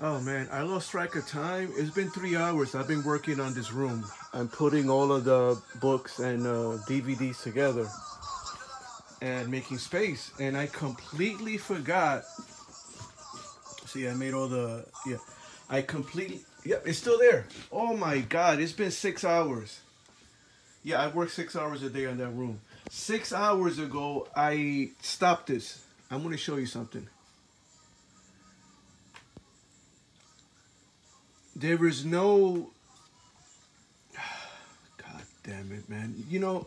Oh man, I lost track of time. It's been three hours. I've been working on this room. I'm putting all of the books and uh, DVDs together and making space. And I completely forgot. See, I made all the yeah. I completely yep. It's still there. Oh my god! It's been six hours. Yeah, I work six hours a day on that room. Six hours ago, I stopped this. I'm gonna show you something. There is no god damn it man. You know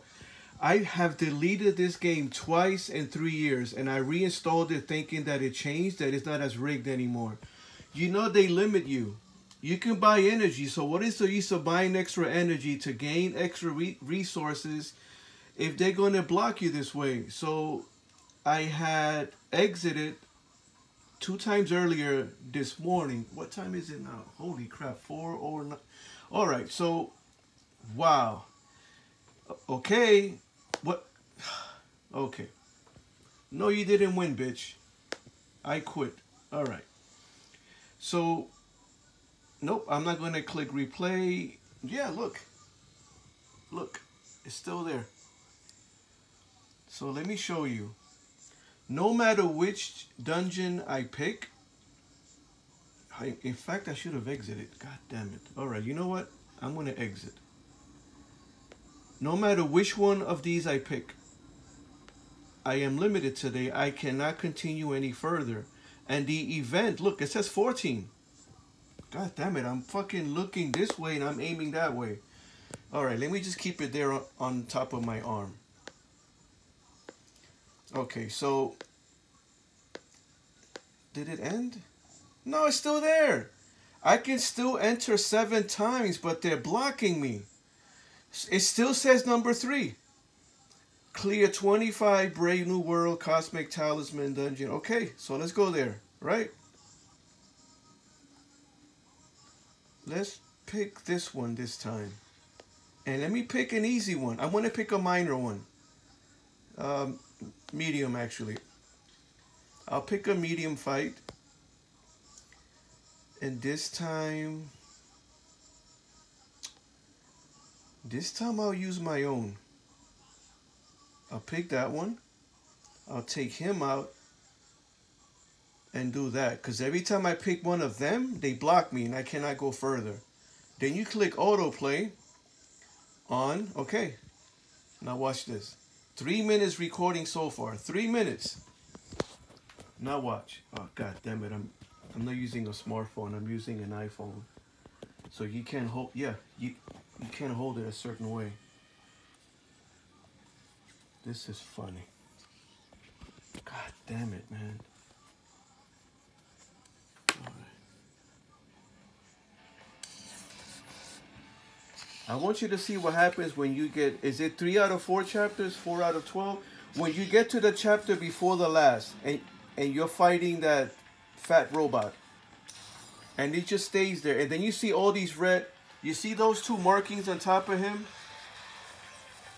i have deleted this game twice in three years and i reinstalled it thinking that it changed that it's not as rigged anymore. You know they limit you. You can buy energy so what is the use of buying extra energy to gain extra re resources if they're going to block you this way? So i had exited two times earlier this morning. What time is it now? Holy crap, four or nine. All right, so, wow. Okay, what? Okay. No, you didn't win, bitch. I quit. All right. So, nope, I'm not going to click replay. Yeah, look. Look, it's still there. So let me show you no matter which dungeon I pick, I, in fact, I should have exited. God damn it. All right, you know what? I'm going to exit. No matter which one of these I pick, I am limited today. I cannot continue any further. And the event, look, it says 14. God damn it, I'm fucking looking this way and I'm aiming that way. All right, let me just keep it there on, on top of my arm. Okay, so did it end? No, it's still there. I can still enter seven times, but they're blocking me. It still says number three. Clear 25 Brave New World Cosmic Talisman Dungeon. Okay, so let's go there, right? Let's pick this one this time. And let me pick an easy one. I want to pick a minor one. Um, medium, actually. I'll pick a medium fight. And this time... This time I'll use my own. I'll pick that one. I'll take him out and do that. Because every time I pick one of them, they block me and I cannot go further. Then you click autoplay on, okay. Now watch this. Three minutes recording so far. Three minutes. Now watch. Oh god damn it! I'm I'm not using a smartphone. I'm using an iPhone. So you can't hold. Yeah, you you can't hold it a certain way. This is funny. God damn it, man. I want you to see what happens when you get, is it three out of four chapters, four out of 12? When you get to the chapter before the last, and, and you're fighting that fat robot, and it just stays there, and then you see all these red, you see those two markings on top of him?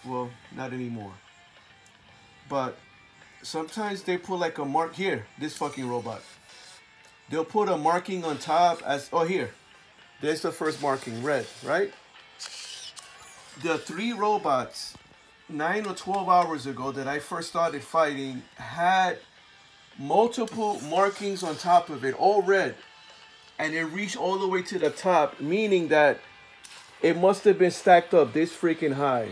Well, not anymore. But sometimes they put like a mark here, this fucking robot. They'll put a marking on top as, oh here, there's the first marking, red, right? the three robots nine or 12 hours ago that I first started fighting had multiple markings on top of it, all red. And it reached all the way to the top, meaning that it must have been stacked up this freaking high.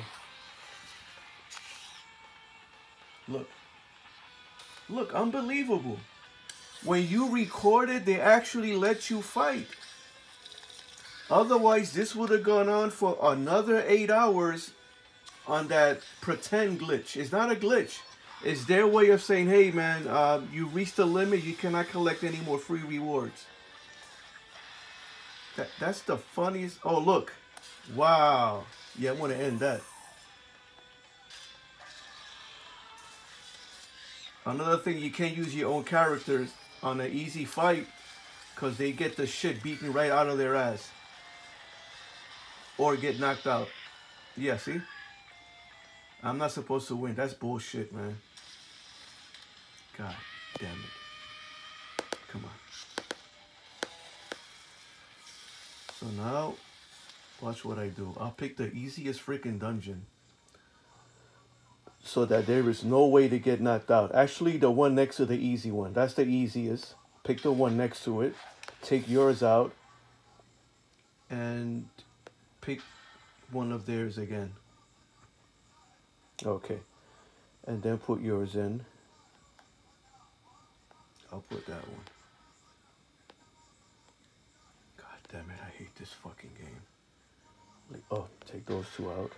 Look. Look, unbelievable. When you record it, they actually let you fight. Otherwise, this would have gone on for another eight hours on that pretend glitch. It's not a glitch. It's their way of saying, hey, man, uh, you reached the limit. You cannot collect any more free rewards. That, that's the funniest. Oh, look. Wow. Yeah, I want to end that. Another thing, you can't use your own characters on an easy fight because they get the shit beaten right out of their ass or get knocked out. Yeah, see? I'm not supposed to win. That's bullshit, man. God damn it. Come on. So now, watch what I do. I'll pick the easiest freaking dungeon. So that there is no way to get knocked out. Actually, the one next to the easy one. That's the easiest. Pick the one next to it. Take yours out. And pick one of theirs again. Okay. And then put yours in. I'll put that one. God damn it, I hate this fucking game. Like, oh, take those two out.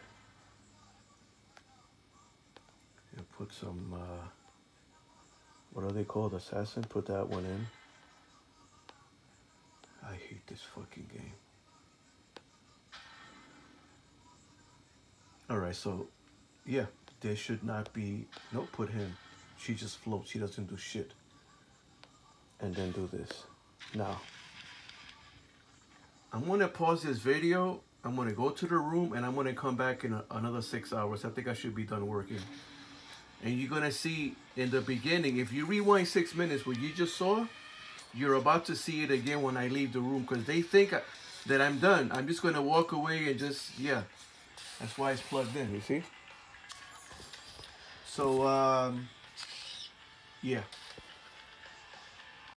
And put some, uh, what are they called? Assassin? Put that one in. I hate this fucking game. Alright, so, yeah, there should not be, no, put him. She just floats, she doesn't do shit. And then do this. Now, I'm gonna pause this video. I'm gonna go to the room and I'm gonna come back in a, another six hours. I think I should be done working. And you're gonna see in the beginning, if you rewind six minutes, what you just saw, you're about to see it again when I leave the room because they think that I'm done. I'm just gonna walk away and just, yeah. That's why it's plugged in, you see? So, um, yeah.